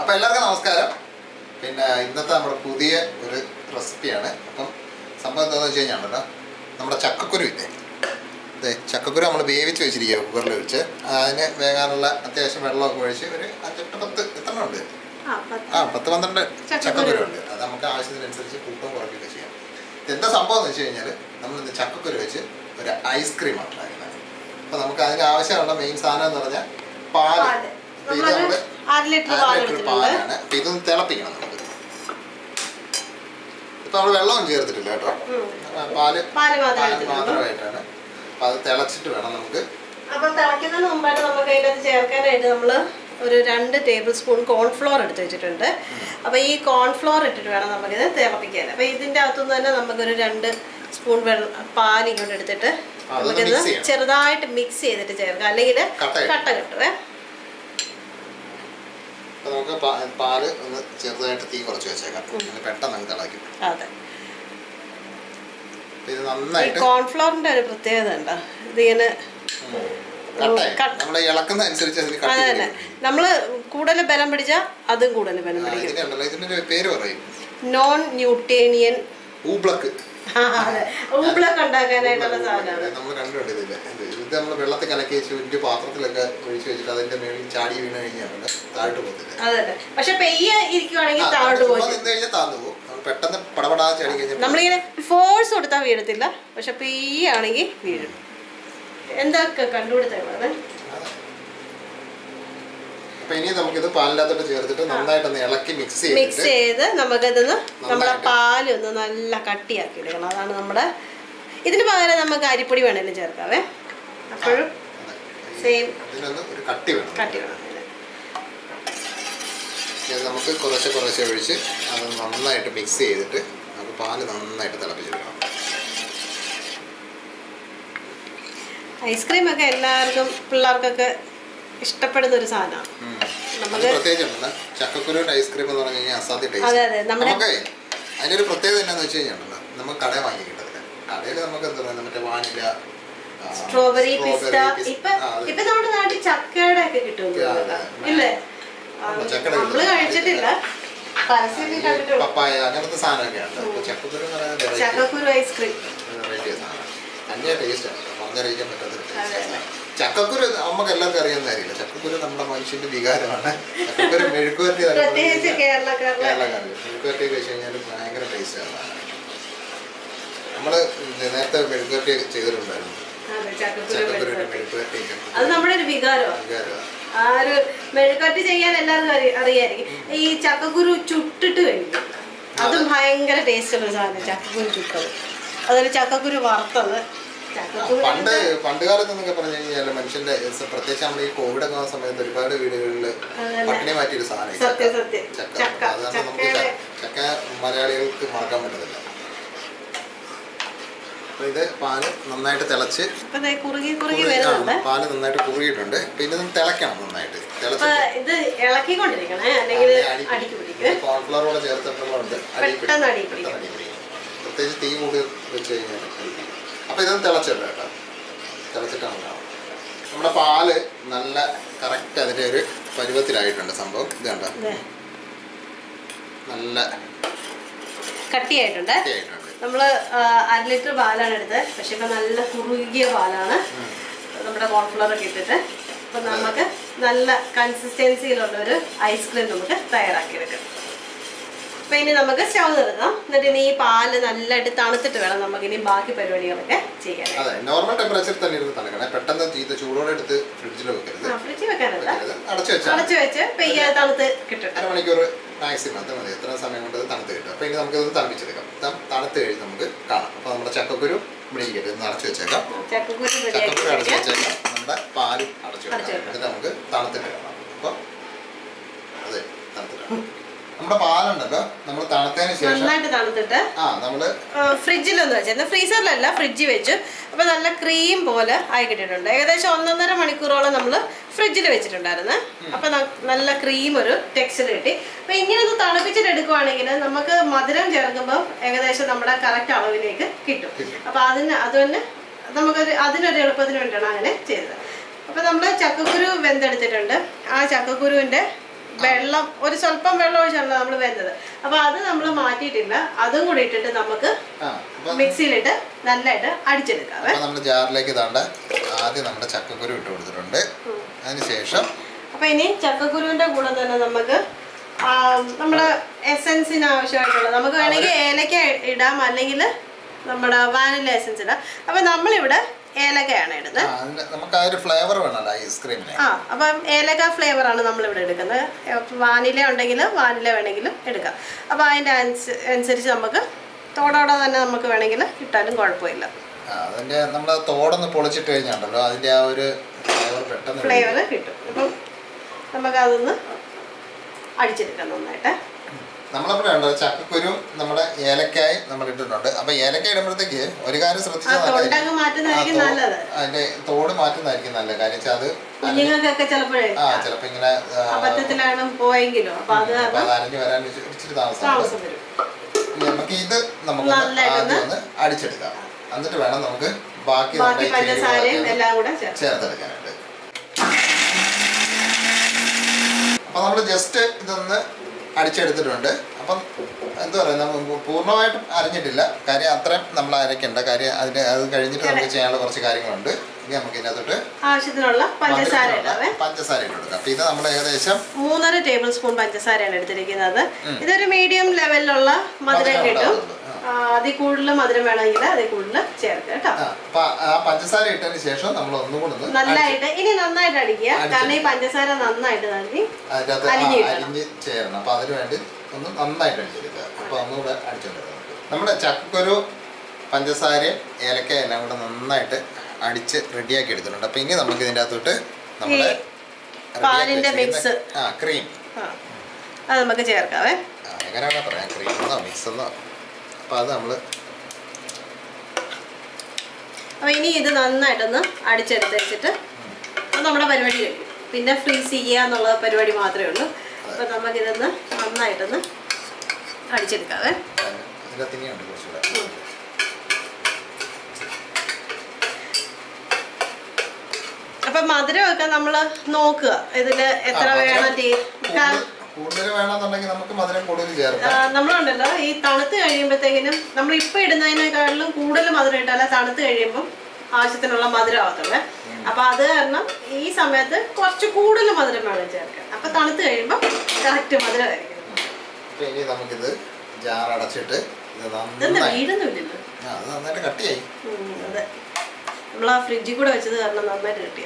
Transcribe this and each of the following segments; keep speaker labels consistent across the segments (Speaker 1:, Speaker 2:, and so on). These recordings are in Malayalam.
Speaker 1: അപ്പോൾ എല്ലാവർക്കും നമസ്കാരം. പിന്നെ ഇന്നത്തെ നമ്മുടെ പുതിയ ഒരു റെസിപ്പിയാണ്. അപ്പം സംഭവം എന്താണെന്ന് വെച്ച് കഴിഞ്ഞാൽ കേട്ടോ നമ്മുടെ ചക്കക്കുരു ഇല്ലേ? അതെ ചക്കക്കുരു നമ്മൾ വേവിച്ച് വെച്ചിരിക്കുക കുക്കറിൽ വെച്ച്. അതിന് വേകാനുള്ള അത്യാവശ്യം വെള്ളമൊക്കെ ഒഴിച്ച് ഒരു അഞ്ചെട്ട് പത്ത് എത്ര ഉണ്ട്?
Speaker 2: ആ, പത്ത്.
Speaker 1: പന്ത്രണ്ട്
Speaker 2: ചക്കക്കുരു.
Speaker 1: ഉണ്ട് അത് നമുക്ക് ആവശ്യത്തിനനുസരിച്ച് കൂട്ടം കുറയ്ക്കുകയൊക്കെ ചെയ്യാം. എന്താ സംഭവം എന്ന് വെച്ച് കഴിഞ്ഞാൽ നമ്മൾ ഇന്ന് ചക്കക്കുരു വെച്ച് ഒരു ഐസ്ക്രീം ഉണ്ടാക്കുന്നത്. അപ്പോൾ നമുക്ക് അതിന് ആവശ്യമുള്ള മെയിൻ സാധനം എന്ന് പറഞ്ഞാൽ പാൽ.
Speaker 2: നമ്മളൊരു അര ലിറ്റർ പാൽ എടുത്തിട്ടുണ്ട്.
Speaker 1: അപ്പോൾ ഇതൊന്ന് തിളപ്പിക്കണം നമുക്ക്. ഇപ്പൊ നമ്മൾ വെള്ളവും ചേർത്തിട്ടില്ല കേട്ടോ. പാൽ
Speaker 2: പാൽ.
Speaker 1: മാത്രമായിട്ടാണ്. അപ്പൊ അത് തിളച്ചിട്ട് വേണം നമുക്ക്
Speaker 2: അപ്പൊ തിളയ്ക്കുന്നതിന് മുമ്പായിട്ട് നമുക്ക് അതിനകത്ത് ചേർക്കാനായിട്ട് നമ്മൾ ഒരു രണ്ട് ടേബിൾ സ്പൂൺ കോൺഫ്ലോർ എടുത്ത് വെച്ചിട്ടുണ്ട്. അപ്പോൾ ഈ കോൺഫ്ലോർ ഇട്ടിട്ട് വേണം നമുക്കിത് തിളപ്പിക്കാൻ. അപ്പോൾ ഇതിന്റെ അകത്തുനിന്ന് തന്നെ നമുക്കൊരു രണ്ട് സ്പൂൺ വെള്ളം പാൽ ഇങ്ങോട്ട് എടുത്തിട്ട് നമുക്കിത് ചെറുതായിട്ട് മിക്സ് ചെയ്തിട്ട് ചേർക്കാം. അല്ലെങ്കിൽ
Speaker 1: കട്ട കിട്ടും. അപ്പോൾ നമുക്ക് പാൽ ഒന്ന് ചെറുതായിട്ട് തീ കുറച്ച് വെച്ചേക്കാം. പെട്ടെന്ന് അങ്ങ് തിളയ്ക്കും.
Speaker 2: അതെ.
Speaker 1: ഇത് നന്നായിട്ട്
Speaker 2: കോൺഫ്ലോറിന്റെ ഒരു പ്രത്യേകത ഉണ്ടോ ഇതിങ്ങനെ
Speaker 1: കട്ടായി.
Speaker 2: കട്ട-
Speaker 1: നമ്മൾ ഇളക്കുന്ന അനുസരിച്ച് കട്ടി
Speaker 2: അതെ നമ്മൾ കൂടുതൽ ബലം പിടിച്ചാൽ അതും കൂടുതൽ ബലം പിടിക്കും. Non Newtonian
Speaker 1: oobleck.
Speaker 2: അതെ. ഊപ്പിളൊക്കെ ഉണ്ടാക്കാനായിട്ടുള്ള സാധനമാണ്
Speaker 1: നമ്മൾ ഇത് നമ്മൾ വെള്ളത്തിൽ കലക്കി വെച്ച് വലിയ പാത്രത്തിലൊക്കെ ഒഴിച്ച് വെച്ചിട്ട് അതിന്റെ മേളിൽ ചാടി വീണ് കഴിഞ്ഞാൽ താഴോട്ട് പോകത്തില്ല.
Speaker 2: അതെ അതെ. പക്ഷെ പെയ്യ ഇരിക്കുവാണെങ്കിൽ താഴോട്ട്
Speaker 1: പോകും. നമ്മൾ പെട്ടെന്ന് പടപടാ ചാടി കഴിഞ്ഞാൽ
Speaker 2: നമ്മളിങ്ങനെ ഫോഴ്സ് കൊടുത്താൽ വീഴത്തില്ല. പക്ഷെ പെയ്യാണെങ്കിൽ വീഴും. എന്തൊക്കെ കണ്ടുപിടുത്തങ്ങളാണ്
Speaker 1: അപ്പൊ ഇനി നമുക്കിത് പാലിനകത്തോട്ട് ചേർത്തിട്ട് നന്നായിട്ടൊന്ന് ഇളക്കി മിക്സ്
Speaker 2: മിക്സ് ചെയ്ത് നമുക്കിതൊന്ന് നമ്മുടെ പാലൊന്ന് നല്ല കട്ടിയാക്കി എടുക്കണം. അതാണ് നമ്മുടെ ഇതിന് പകരം നമുക്ക് അരിപ്പൊടി വേണേലും ചേർക്കാവേ. അപ്പോഴും. സെയിം
Speaker 1: ഒരു കട്ടി വേണം.
Speaker 2: കട്ടി വേണം.
Speaker 1: ഇത് നമുക്ക് കുറച്ച് കുറച്ച് ഒഴിച്ച് അത് നന്നായിട്ട് മിക്സ് ചെയ്തിട്ട് നമുക്ക് പാൽ നന്നായിട്ട് തിളപ്പിച്ചെടുക്കണം.
Speaker 2: ഐസ്ക്രീം ഒക്കെ എല്ലാവർക്കും പിള്ളേർക്കൊക്കെ ഇഷ്ടപ്പെടുന്ന ഒരു സാധനമാണ്
Speaker 1: ചക്കക്കുരുവിന്റെ ഐസ്ക്രീം എന്ന് പറഞ്ഞു കഴിഞ്ഞാൽ അസാധ്യ ടേസ്റ്റ് അതിനൊരു പ്രത്യേകത എന്നാന്ന് വെച്ച് കഴിഞ്ഞാൽ നമുക്ക് കടയിൽ വാങ്ങി കിട്ടത്തില്ല. കടയിൽ നമുക്ക് എന്താ പറയുക മറ്റേ വാനില
Speaker 2: സ്ട്രോബെറി പിസ്ത ഇപ്പൊ ഇപ്പൊ നമ്മുടെ നാട്ടിൽ ചക്കയുടെ ഒക്കെ കിട്ടും. ഇല്ലേ?
Speaker 1: നമ്മൾ.
Speaker 2: കഴിച്ചിട്ടില്ല.
Speaker 1: പപ്പായ അങ്ങനത്തെ സാധനമൊക്കെയാണ് ചക്കക്കുരു
Speaker 2: ഐസ്ക്രീം
Speaker 1: ടേസ്റ്റ് ആണ്. പറഞ്ഞറിയിക്കാൻ
Speaker 2: അതെ
Speaker 1: ചക്കക്കുരു നമുക്ക് എല്ലാവർക്കും അറിയാവുന്ന കാര്യമില്ല. ചക്കക്കുരു നമ്മുടെ മനുഷ്യന്റെ വികാരമാണ്. ചക്കക്കുരു മെഴുക്കുവരട്ടി കേരളക്കാരിൽ മെഴുക്കുവരട്ടി കഴിച്ച് കഴിഞ്ഞാൽ ഭയങ്കര ടേസ്റ്റാണ് നമ്മൾ നേരത്തെ മെഴുക്കുവരട്ടി ചെയ്തിട്ടുണ്ടായിരുന്നു.
Speaker 2: അതെ ചക്കക്കുരു
Speaker 1: ചക്കക്കുരുവിന്റെ
Speaker 2: മെഴുക്കുവരട്ടി.
Speaker 1: മെഴുക്കുവരട്ടി
Speaker 2: അത് നമ്മുടെ ഒരു വികാരമാണ് ആ ഒരു മെഴുക്കട്ടി ചെയ്യാൻ എല്ലാവർക്കും അറി- അറിയായിരിക്കും. ഈ ചക്കക്കുരു ചുട്ടിട്ട് കഴിക്കും. അത് ഭയങ്കര ടേസ്റ്റ് ഉള്ള സാധനം ചക്കക്കുരു ചുട്ടത്. അതുപോലെ ചക്കക്കുരു വറുത്തത്.
Speaker 1: പണ്ട് പണ്ട് കാലത്ത് എന്നൊക്കെ പറഞ്ഞു കഴിഞ്ഞാൽ മനുഷ്യന്റെ പ്രത്യേകിച്ച് നമ്മുടെ ഈ കോവിഡ് ഒക്കെ സമയത്ത് ഒരുപാട് വീടുകളിൽ. പട്ടിണി മാറ്റിയൊരു സാധനം ചക്ക. ചക്ക നമുക്ക് മലയാളികൾക്ക് മറക്കാൻ പറ്റത്തില്ല. അപ്പൊ ഇത് പാൽ നന്നായിട്ട് തിളച്ച് പാൽ നന്നായിട്ട് കുറുകിയിട്ടുണ്ട്. പിന്നെ ഇത് തിളക്കണം നന്നായിട്ട് കൂടെ ചേർത്തിട്ടുള്ളതുകൊണ്ട് പ്രത്യേകിച്ച് തീ കൂടി വെച്ച് കഴിഞ്ഞാൽ അടി പിടിക്കും. അപ്പൊ ഇതൊന്ന് തിളച്ചിട്ടുണ്ട് കേട്ടോ. തിളച്ചിട്ടാണ് ഉണ്ടാവും നമ്മുടെ പാൽ നല്ല കറക്റ്റ് അതിന്റെ ഒരു പരുവത്തിലായിട്ടുണ്ട് സംഭവം. ഇത് കണ്ടോ? നല്ല
Speaker 2: കട്ടിയായിട്ടുണ്ട്. നമ്മൾ അര ലിറ്റർ പാലാണ് എടുത്തത്. പക്ഷെ ഇപ്പൊ നല്ല കുറുകിയ പാലാണ് നമ്മുടെ കോൺഫ്ലവർ ഒക്കെ ഇട്ടിട്ട്. അപ്പൊ നമുക്ക് നല്ല കൺസിസ്റ്റൻസിയിലുള്ള ഒരു ഐസ്ക്രീം നമുക്ക് തയ്യാറാക്കിയെടുക്കാം. അപ്പൊ ഇനി നമുക്ക് സ്റ്റൗ നിർത്താം എന്നിട്ട് ഇനി ഈ പാൽ നല്ലതായിട്ട് തണുത്തിട്ട് വേണം നമുക്ക് ഇനി ബാക്കി പരിപാടികളൊക്കെ ചെയ്യാൻ
Speaker 1: അതെ നോർമൽ ടെമ്പറേച്ചർ തന്നെ ഇരുന്ന് തണുക്കണേ. പെട്ടെന്ന് ഇത് ചൂടോടെ എടുത്ത് ഫ്രിഡ്ജിൽ വെക്കരുത്.
Speaker 2: ഫ്രിഡ്ജിൽ വെക്കാനല്ല.
Speaker 1: അടച്ചു വെച്ചാൽ
Speaker 2: അടച്ചു വെച്ച് പെയ്യ തണുത്ത് കിട്ടും.
Speaker 1: അരമണിക്കൂർ മാക്സിമം അത് മതി. എത്ര സമയം കൊണ്ട് തണുത്ത് കിട്ടും. അപ്പോൾ ഇനി നമുക്കിത് തണുപ്പിച്ചെടുക്കാം. ത- തണുത്ത് കഴിഞ്ഞ് നമുക്ക് കാണാം. അപ്പോൾ നമ്മുടെ ചക്കക്കുരു ഇവിടെ ഇരിക്കട്ടെ ഇത് അടച്ചു വെച്ചേക്കാം.
Speaker 2: ചക്കക്കുരു
Speaker 1: ചക്കക്കുരു അടച്ചു വെച്ചേക്കാം. നമ്മുടെ പാലും അടച്ചു
Speaker 2: അടച്ചു
Speaker 1: വെക്കാം.
Speaker 2: വെക്കാം.
Speaker 1: എന്നിട്ട് നമുക്ക് തണുത്തിട്ട് കാണാം. അപ്പോൾ അതെ തണുത്തിട്ട്. നമ്മുടെ പാലുണ്ടല്ലോ നമ്മൾ തണുത്തതിന് ശേഷം
Speaker 2: നന്നായിട്ട് തണുത്തിട്ട്
Speaker 1: ആ നമ്മൾ
Speaker 2: ഫ്രിഡ്ജിലൊന്നും വെച്ചിരുന്നു ഫ്രീസറിലല്ല ഫ്രിഡ്ജിൽ വെച്ചു. അപ്പോൾ നല്ല ക്രീം പോലെ ആയി കിട്ടിയിട്ടുണ്ട്. ഏകദേശം ഒന്നൊന്നര മണിക്കൂറോളം നമ്മൾ ഫ്രിഡ്ജിൽ വെച്ചിട്ടുണ്ടായിരുന്നു. അപ്പോൾ നല്ല ക്രീം ഒരു ടെക്സ്ചർ കിട്ടി. അപ്പോൾ ഇങ്ങനെ ഒന്ന് തണുപ്പിച്ചിട്ട് എടുക്കുവാണെങ്കിൽ നമുക്ക് മധുരം ചേർക്കുമ്പോൾ ഏകദേശം നമ്മുടെ കറക്റ്റ് അളവിലേക്ക് കിട്ടും. അപ്പോൾ അതിന് അതുതന്നെ നമുക്കൊരു അതിനൊരു എളുപ്പത്തിന് വേണ്ടിയാണ് അങ്ങനെ ചെയ്തത്. അപ്പോൾ നമ്മൾ ചക്കക്കുരു വെന്തെടുത്തിട്ടുണ്ട്. ആ ചക്കക്കുരുവിന്റെ വെള്ളം ഒരു സ്വല്പം വെള്ളം ഒഴിച്ചാണല്ലോ നമ്മൾ വരുന്നത്. അപ്പൊ അത് നമ്മൾ മാറ്റിയിട്ടില്ല. അതും കൂടി ഇട്ടിട്ട് നമുക്ക് മിക്സിയിലിട്ട് നല്ലതായിട്ട്
Speaker 1: അടിച്ചെടുക്കാം. നമ്മൾ ജാറിലേക്ക് ഇതാണ്ട് ആദ്യം നമ്മുടെ ചക്കക്കുരു ഇട്ട് കൊടുത്തിട്ടുണ്ട്. അതിനുശേഷം
Speaker 2: അപ്പൊ ഇനി ചക്കക്കുരുവിന്റെ കൂടെ തന്നെ നമുക്ക് നമ്മുടെ എസൻസിന് ആവശ്യമായിട്ടുള്ള നമുക്ക് വേണമെങ്കിൽ ഏലക്ക ഇടാം അല്ലെങ്കിൽ നമ്മുടെ വാനില എസൻസ് ഇടാം. അപ്പൊ നമ്മളിവിടെ ഏലക്കയാണ് ഇടുന്നത്.
Speaker 1: നമുക്ക് ആ ഒരു ഫ്ലേവർ വേണമല്ലോ ഐസ്ക്രീമിന്
Speaker 2: ആ അപ്പം ഏലക ഫ്ലേവർ ആണ് നമ്മൾ ഇവിടെ എടുക്കുന്നത് വാനില ഉണ്ടെങ്കിൽ വാനില വേണമെങ്കിലും എടുക്കാം. അപ്പോൾ അതിന്റെ അനുസ- അനുസരിച്ച് നമുക്ക് തോടോടെ തന്നെ നമുക്ക് വേണമെങ്കിൽ ഇട്ടാലും കുഴപ്പമില്ല.
Speaker 1: അതിന്റെ നമ്മൾ തോടൊന്ന് പൊളിച്ചിട്ട് കഴിഞ്ഞാണ്ടല്ലോ അതിന്റെ ആ ഒരു ഫ്ലേവർ പെട്ടെന്ന്
Speaker 2: ഫ്ലേവർ കിട്ടും. അപ്പം നമുക്കതൊന്ന് അടിച്ചെടുക്കാം നന്നായിട്ട്.
Speaker 1: നമ്മളപ്പോൾ ഉണ്ടോ ചക്കക്കുരു നമ്മുടെ ഏലക്കായ് നമ്മൾ ഇട്ടിട്ടുണ്ട്. അപ്പൊ ഏലക്ക ഇടുമ്പോഴത്തേക്ക് ഒരു കാര്യം ശ്രദ്ധിച്ചാൽ അതിന്റെ തോട് മാറ്റുന്നതായിരിക്കും നല്ലത് കാര്യം. വെച്ചാൽ അത്
Speaker 2: കുഞ്ഞുങ്ങൾക്കൊക്കെ ചിലപ്പോഴേ
Speaker 1: ആ ചിലപ്പോ ഇങ്ങനെ
Speaker 2: അബദ്ധത്തിലാണ് പോയെങ്കിലോ അപ്പൊ അത്
Speaker 1: അരഞ്ഞു വരാൻ ഇച്ചിരി
Speaker 2: താമസം
Speaker 1: നമുക്ക് ഇത് നമുക്ക് ആദ്യം ഒന്ന് അടിച്ചെടുക്കാം. എന്നിട്ട് വേണം നമുക്ക് ബാക്കി ചേർത്തെടുക്കാനായിട്ട്. അപ്പൊ നമ്മൾ ജസ്റ്റ് ഇതൊന്ന് അടിച്ചെടുത്തിട്ടുണ്ട്. അപ്പം എന്താ പറയുക നമ്മൾ പൂർണമായിട്ടും അറിഞ്ഞിട്ടില്ല. കാര്യം അത്രയും നമ്മൾ അരയ്ക്കണ്ട. കാര്യം അതിന് അത് കഴിഞ്ഞിട്ട് നമുക്ക് ചെയ്യാനുള്ള കുറച്ച് കാര്യങ്ങളുണ്ട്. ഇനി നമുക്ക് ഇതിനകത്തോട്ട്
Speaker 2: ആവശ്യത്തിനുള്ള പഞ്ചസാര
Speaker 1: പഞ്ചസാര ഇട്ട് കൊടുക്കാം. അപ്പൊ ഇത് നമ്മൾ ഏകദേശം
Speaker 2: മൂന്നര ടേബിൾ സ്പൂൺ പഞ്ചസാരയാണ് എടുത്തിരിക്കുന്നത്. ഇതൊരു മീഡിയം ലെവലിലുള്ള മധുരം കിട്ടും. അതിൽ കൂടുതൽ മധുരം വേണമെങ്കിൽ അതിൽ കൂടുതൽ ചേർക്കുക കേട്ടോ.
Speaker 1: പഞ്ചസാര ഇട്ടതിന് ശേഷം നമ്മൾ ഒന്നുകൂടെ
Speaker 2: നന്നായിട്ട് ഇനി നന്നായിട്ട് അടിക്കുക. കാരണം ഈ പഞ്ചസാര നന്നായിട്ട് നൽകി അരിഞ്ഞ്
Speaker 1: ചേരണം. അപ്പൊ അതിന് വേണ്ടി ഒന്ന് നന്നായിട്ട് അടിച്ചെടുക്കുക. അപ്പോൾ ഒന്നുകൂടെ അടിച്ചെടുക്കുക നമ്മുടെ ചക്കക്കുരു പഞ്ചസാരയും ഏലക്ക എല്ലാം കൂടെ നന്നായിട്ട് അടിച്ച് റെഡിയാക്കി എടുത്തിട്ടുണ്ട്. അപ്പോൾ ഇനി നമുക്ക് ഇതിന്റെ അകത്തോട്ട് നമ്മുടെ മിക്സ് ആ ക്രീം
Speaker 2: അത് നമുക്ക് ചേർക്കാവേ.
Speaker 1: എങ്ങനെയാണോ പറയാം. ക്രീം എന്നോ മിക്സ് എന്നോ. അപ്പോൾ അത് നമ്മൾ
Speaker 2: അപ്പോൾ ഇനി ഇത് നന്നായിട്ടൊന്ന് അടിച്ചെടുത്ത് വെച്ചിട്ട് അത് നമ്മുടെ പരിപാടി കഴിയും. പിന്നെ ഫ്രീസ് ചെയ്യുക എന്നുള്ള പരിപാടി മാത്രമേ ഉള്ളൂ. അപ്പോൾ നമുക്കിതൊന്ന് നന്നായിട്ടൊന്ന് അടിച്ചെടുക്കാവേ.
Speaker 1: അപ്പൊ മധുരം ഒക്കെ
Speaker 2: അപ്പൊ മധുരമൊക്കെ നമ്മൾ നോക്കുക. ഇതിൽ എത്ര വേണം ടീ
Speaker 1: കൂടുതൽ- വേണമെന്നുണ്ടെങ്കിൽ നമുക്ക് മധുരം കൂടുതൽ ചേർക്കാം.
Speaker 2: നമ്മളുണ്ടല്ലോ ഈ തണുത്ത് കഴിയുമ്പോഴത്തേക്കിനും നമ്മൾ ഇപ്പൊ ഇടുന്നതിനേക്കാളും കൂടുതൽ മധുരം ഇട്ടാലേ തണുത്ത് കഴിയുമ്പോൾ ആവശ്യത്തിനുള്ള മധുരം ആവത്തുള്ളേ. അപ്പൊ അത് കാരണം ഈ സമയത്ത് കുറച്ച് കൂടുതൽ മധുരം വേണം ചേർക്കാം അപ്പൊ തണുത്ത് കഴിയുമ്പോൾ കറക്റ്റ് മധുരമായിരിക്കും
Speaker 1: അപ്പൊ ഇനി നമുക്കിത് ജാർ അടച്ചിട്ട് ഇത് നന്നായി ആ, അത് നന്നായിട്ട് കട്ടിയായി.
Speaker 2: നമ്മൾ ആ ഫ്രിഡ്ജിൽ കൂടെ വെച്ചത് കാരണം നന്നായിട്ട് കിട്ടി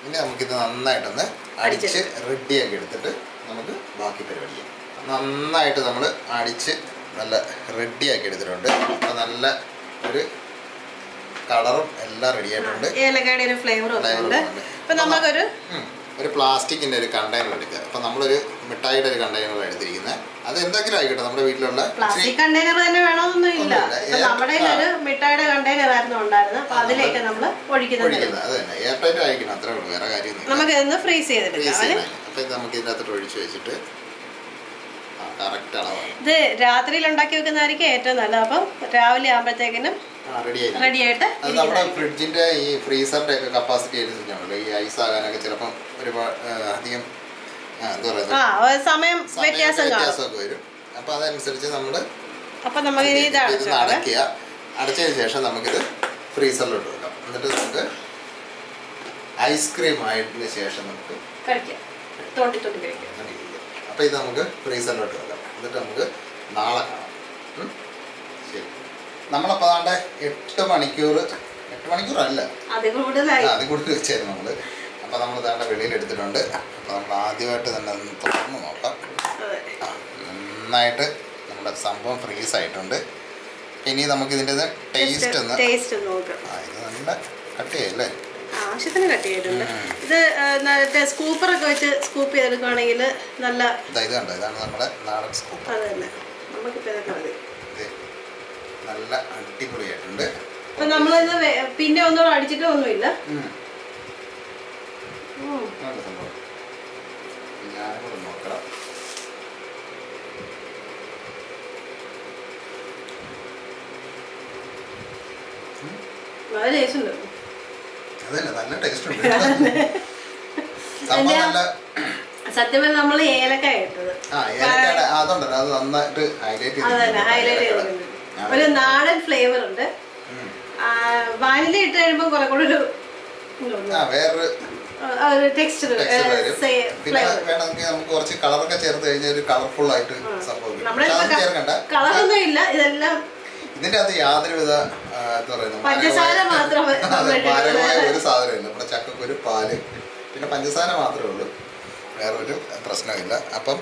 Speaker 1: ഇനി നമുക്കിത് നന്നായിട്ടൊന്ന് അടിച്ച് റെഡിയാക്കി എടുത്തിട്ട് നമുക്ക് ബാക്കി പരിപാടി ചെയ്യാം. നന്നായിട്ട് നമ്മൾ അടിച്ച് നല്ല റെഡിയാക്കി എടുത്തിട്ടുണ്ട്. അപ്പം നല്ല ഒരു കളറും എല്ലാം റെഡി ആയിട്ടുണ്ട്.
Speaker 2: ഏലക്കായുടെ ഒരു ഫ്ലേവറും ഉണ്ട്. അപ്പൊ നമുക്കൊരു.
Speaker 1: ഒരു പ്ലാസ്റ്റിക്കിന്റെ ഒരു കണ്ടെയ്നർ എടുക്കുക. അപ്പം നമ്മളൊരു മിഠായിയുടെ ഒരു കണ്ടെയ്നർ എടുത്തിരിക്കുന്നത്. അത് എന്തെങ്കിലും ആയിക്കോട്ടെ നമ്മുടെ വീട്ടിലുള്ള
Speaker 2: പ്ലാസ്റ്റിക് കണ്ടെയ്നർ തന്നെ
Speaker 1: ഏ-
Speaker 2: നമ്മുടെ ഒരു മിഠായിയുടെ കണ്ടെയ്നർ ആയിരുന്നു ഉണ്ടായിരുന്നത്. അപ്പൊ അതിലേക്ക് നമ്മൾ ഒഴിക്കുന്നത്
Speaker 1: അത് തന്നെ. എയർ ടൈറ്റ് ആയിരിക്കണം അത്രേ ഉള്ളൂ. വേറെ കാര്യമൊന്നുമില്ല
Speaker 2: നമുക്ക് ഇതൊന്ന് ഫ്രീസ് ചെയ്തെടുക്കാം അല്ലേ?
Speaker 1: ഇത് നമുക്ക് ഇതിനകത്തോട്ട് ഒഴിച്ചു വെച്ചിട്ട്
Speaker 2: ഇത് രാത്രിയിൽ ഉണ്ടാക്കി വെക്കുന്നതായിരിക്കും ഏറ്റവും നല്ലത്. അപ്പം രാവിലെ ആകുമ്പോഴത്തേക്കിനും
Speaker 1: റെഡി ആയി
Speaker 2: ആയിട്ട്
Speaker 1: നമ്മുടെ ഫ്രിഡ്ജിന്റെ ഈ ഫ്രീസറിന്റെ ഒക്കെ കപ്പാസിറ്റി അനുസരിച്ചാണല്ലോ ഈ ഐസ് ആകാനൊക്കെ ചിലപ്പം ഒരുപാട് അധികം
Speaker 2: സമയം
Speaker 1: വ്യത്യാസമൊക്കെ വരും. അപ്പൊ അതനുസരിച്ച് നമ്മൾ
Speaker 2: അപ്പൊ നമുക്ക് ഇത്
Speaker 1: അടയ്ക്കുക അടച്ചതിന് ശേഷം നമുക്കിത് ഫ്രീസറിലോട്ട് വെക്കാം. എന്നിട്ട് നമുക്ക് ഐസ്ക്രീം ആയതിനു ശേഷം നമുക്ക്
Speaker 2: കഴിക്കാം.
Speaker 1: അപ്പൊ ഇത് നമുക്ക് ഫ്രീസറിലോട്ട് വെക്കാം. എന്നിട്ട് നമുക്ക് നാളെ കാണാം. നമ്മളപ്പോൾ അതാണ്ട് എട്ട് മണിക്കൂർ എട്ട് മണിക്കൂറല്ല.
Speaker 2: അത്
Speaker 1: കൂടുതൽ വെച്ചായിരുന്നു നമ്മൾ അപ്പോൾ നമ്മൾ ഇതാണ്ട് വെളിയിൽ എടുത്തിട്ടുണ്ട്. അപ്പോൾ നമ്മൾ ആദ്യമായിട്ട് തന്നെ ഒന്ന് തുറന്ന് നോക്കാം. നന്നായിട്ട് നമ്മുടെ സംഭവം ഫ്രീസ് ആയിട്ടുണ്ട്. ഇനി നമുക്ക് ഇതിന്റെ ടേസ്റ്റ് ഒന്ന് ആ ഇത് നല്ല കട്ടിയായില്ലേ
Speaker 2: ആവശ്യത്തിന് കട്ട് ചെയ്തിട്ടുണ്ട് ഇത് സ്കൂപ്പറൊക്കെ വെച്ച് സ്കൂപ്പ് ചെയ്തെടുക്കുകയാണെങ്കിൽ നല്ല
Speaker 1: ഇതാ ഇത് കണ്ടോ? ഇതാണ് നമ്മുടെ നാടൻ സ്കൂപ്പ്
Speaker 2: അത് നമുക്ക് നമുക്കിപ്പോൾ ഇതൊക്കെ മതി.
Speaker 1: നല്ല അടിപൊളിയായിട്ടുണ്ട്.
Speaker 2: അപ്പൊ പിന്നെ ഒന്നും അടിച്ചിട്ട് ഒന്നുമില്ല.
Speaker 1: നല്ല സംഭവം. ഞാനും കൂടെ നോക്കണം.
Speaker 2: ഉണ്ട്
Speaker 1: അതല്ല നല്ല ടേസ്റ്റ് ഉണ്ട് നല്ല
Speaker 2: സത്യം പറഞ്ഞാൽ നമ്മൾ
Speaker 1: ആ ഏലക്കയുടെ അതുണ്ടല്ലോ അത് നന്നായിട്ട് ഹൈലൈറ്റ്
Speaker 2: ചെയ്തിട്ടുണ്ട്. ഒരു നാടൻ ഫ്ലേവർ ഉണ്ട്. വാനില ഇട്ട് കഴിയുമ്പോൾ കുറെ കൂടെ ഒരു
Speaker 1: കുറച്ച് കളറൊക്കെ ചേർത്ത് കഴിഞ്ഞാൽ ഒരു കളർഫുൾ ആയിട്ട് സംഭവം
Speaker 2: കളറൊന്നും ഇല്ല. ഇതെല്ലാം
Speaker 1: ഇതിന്റെ അത് യാതൊരുവിധ എന്താ പറയുക
Speaker 2: പഞ്ചസാര മാത്രമേ
Speaker 1: അതെ, മാരകമായ ഒരു സാധനമില്ല. നമ്മുടെ ചക്കക്കൊരു പാൽ. പിന്നെ പഞ്ചസാര മാത്രമേ ഉള്ളൂ. വേറൊരു പ്രശ്നമില്ല. അപ്പം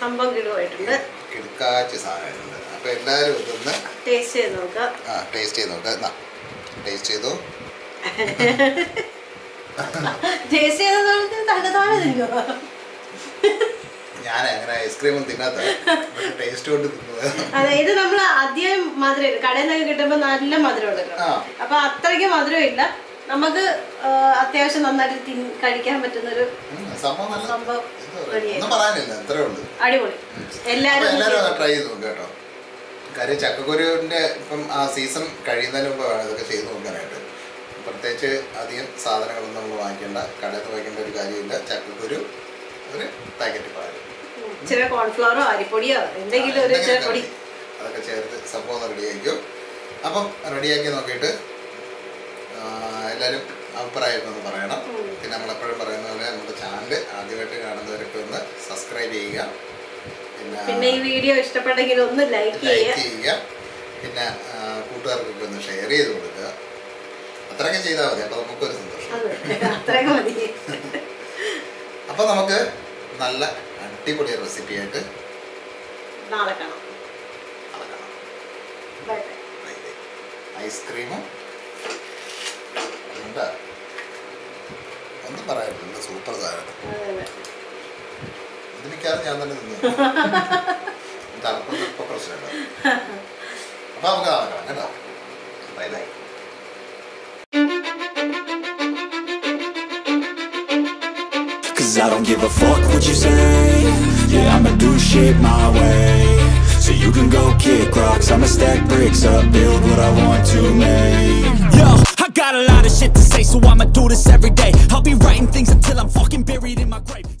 Speaker 2: സംഭവം കിടുവായിട്ടുണ്ട്
Speaker 1: കിടക്കാച്ച സാധനമുണ്ട് അപ്പം എല്ലാവരും ഇതൊന്ന്
Speaker 2: ടേസ്റ്റ് ചെയ്ത് നോക്കുക
Speaker 1: ആ ടേസ്റ്റ് ചെയ്ത് നോക്കുക എന്നാ ടേസ്റ്റ് ചെയ്തു?
Speaker 2: ടേസ്റ്റ്
Speaker 1: ഞാൻ അങ്ങനെ ഐസ്ക്രീമും തിന്നാത്ത ടേസ്റ്റ് കൊണ്ട്
Speaker 2: അതായത് നമ്മൾ ആദ്യം മധുരം കടയിൽ നിന്നൊക്കെ കിട്ടുമ്പോൾ നല്ല മധുരം ഉണ്ടല്ലോ. അപ്പൊ അത്രയ്ക്ക് മധുരം ഇല്ല. നമുക്ക് അത്യാവശ്യം നന്നായിട്ട് കഴിക്കാൻ പറ്റുന്ന ഒരു
Speaker 1: സംഭവം
Speaker 2: അടിപൊളി. എല്ലാരും
Speaker 1: ട്രൈ ചെയ്ത് നോക്കുക കേട്ടോ. കാര്യം ചക്കക്കുരുവിന്റെ ഇപ്പം ആ സീസൺ കഴിയുന്നതിന് മുമ്പ് വേണം ഇതൊക്കെ ചെയ്ത് നോക്കാനായിട്ട്. പ്രത്യേകിച്ച് അധികം സാധനങ്ങളൊന്നും നമ്മൾ വാങ്ങിക്കേണ്ട കടയിൽ നിന്ന് വാങ്ങിക്കേണ്ട ഒരു കാര്യമില്ല. ചക്കക്കുരു ഒരു പാക്കറ്റ് പാൽ.
Speaker 2: ഇച്ചിരി കോൺഫ്ലവറോ അരിപ്പൊടിയോ എന്തെങ്കിലും ഒരു
Speaker 1: അതൊക്കെ ചേർത്ത് സംഭവം റെഡിയാക്കും അപ്പം റെഡിയാക്കി നോക്കിയിട്ട് എല്ലാവരും അഭിപ്രായമൊക്കെ ഒന്ന് പറയണം. പിന്നെ നമ്മളെപ്പോഴും പറയുന്ന പോലെ നമ്മുടെ ചാനൽ ആദ്യമായിട്ട് കാണുന്നവരൊക്കെ ഒന്ന് സബ്സ്ക്രൈബ് ചെയ്യുക.
Speaker 2: പിന്നെ ഈ വീഡിയോ ഇഷ്ടപ്പെട്ടെങ്കിൽ ഒന്ന് ലൈക്ക് ചെയ്യുക.
Speaker 1: പിന്നെ കൂട്ടുകാർക്ക് കൂട്ടുകാർക്കൊക്കെ ഒന്ന് ഷെയർ ചെയ്ത് കൊടുക്കുക. അത്രയൊക്കെ ചെയ്താൽ മതി. അപ്പൊ നമുക്കൊരു സന്തോഷം. അപ്പൊ നമുക്ക് നല്ല അടിപൊളി റെസിപ്പി ആയിട്ട്
Speaker 2: നാളെ കാണാം.
Speaker 1: ഐസ്ക്രീമും എന്താ ഒന്നും പറയാനില്ല സൂപ്പർ സാധനം
Speaker 2: അതെ അതെ
Speaker 1: ഇത് മിക്കവാറും ഞാൻ തന്നെ നിന്നു തണുപ്പം ഇപ്പൊ പ്രശ്നമില്ല അപ്പൊ നമുക്ക് നടക്കണം കേട്ടോ bye bye
Speaker 3: Cause I don't give a fuck what you say Yeah, I'ma do shit my way So you can go kick rocks I'ma stack bricks up, build what I want Got a lot of shit to say, so I'ma do this every day. I'll be writing things until I'm fucking buried in my grave.